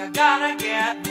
you gotta get